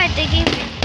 I had to give it.